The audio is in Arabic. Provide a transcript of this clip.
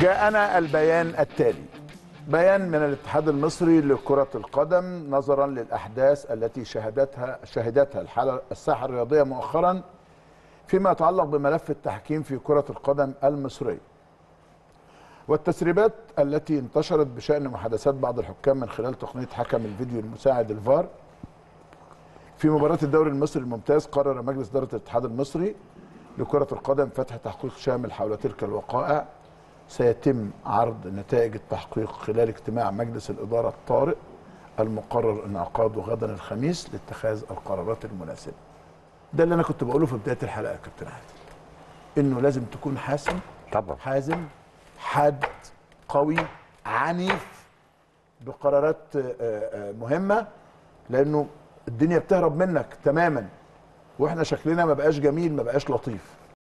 جاءنا البيان التالي. بيان من الاتحاد المصري لكرة القدم نظرا للأحداث التي شهدتها شهدتها الحالة الساحة الرياضية مؤخرا فيما يتعلق بملف التحكيم في كرة القدم المصرية. والتسريبات التي انتشرت بشأن محادثات بعض الحكام من خلال تقنية حكم الفيديو المساعد الفار في مباراة الدوري المصري الممتاز قرر مجلس إدارة الاتحاد المصري لكرة القدم فتح تحقيق شامل حول تلك الوقائع. سيتم عرض نتائج التحقيق خلال اجتماع مجلس الإدارة الطارئ المقرر انعقاده غدا الخميس لاتخاذ القرارات المناسبة. ده اللي أنا كنت بقوله في بداية الحلقة يا كابتن عادل. إنه لازم تكون حاسم. طبعا. حازم حاد قوي عنيف بقرارات آه، آه، مهمة لأنه الدنيا بتهرب منك تماما وإحنا شكلنا ما بقاش جميل ما بقاش لطيف.